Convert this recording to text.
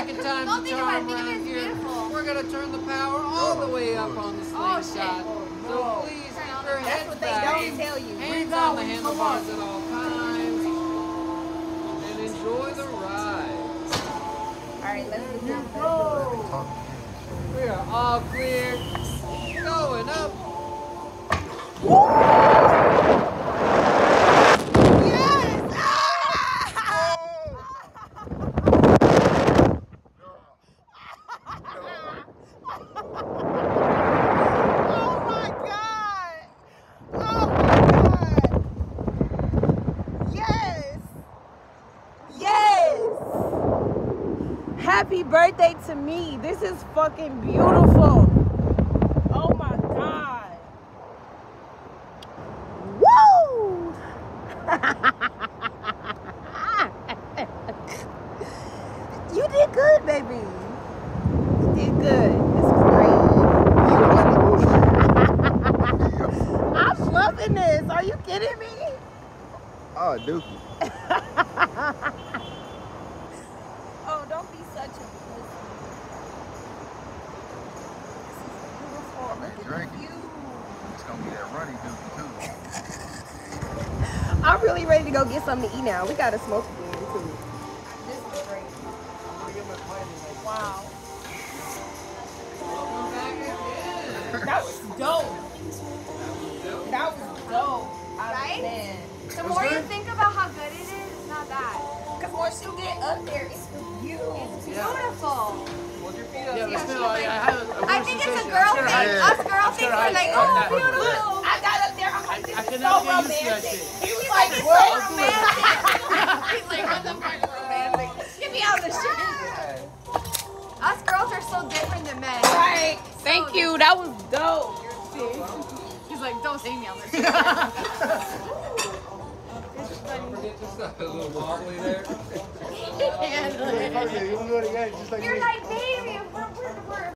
second time's Don't think about it. Think of it as here. beautiful. We're gonna turn the power all the way up on the Oh, slingshot. shit. So please Turn keep your the- heads what they back. don't tell you. Hands on the handlebars at all times. And enjoy the ride. All right, let's do this. We are all clear. Going up. Yes! Oh my god! Oh my god! Yes! Yes! Happy birthday to me. This is fucking beautiful. Oh my god. Woo! you did good, baby. You did good. This was great. I'm loving this. Are you kidding me? Oh, Dookie. Oh, don't be such a pussy. This is beautiful. Man, Look at drinking. you. It's gonna be that runny Dookie too. I'm really ready to go get something to eat now. We gotta smoke again too. This is great. Wow. Welcome back again. That was dope. That was dope. I Right? understand. The more you think about how good it is, it's not bad. Cause once you get up there, it's for you. It's beautiful. Hold your feet up. Yeah, Yeah, but she still, like- I, I, have a I think it's a girl thing. I- Yeah. Us girl I'm sure things I- are like, oh, beautiful. I got up there. I'm like, I- this I is cannot so get used to that romantic. shit. He was He's like, like, it's what? so romantic. He's like, what the fuck is romantic? Get me out of the shit. Us girls are so different than men. Right. Thank you. That was dope. He's like, don't take me on this shit. Don't forget to stop. A little wobbly there. You're like, baby, we're, we're, we're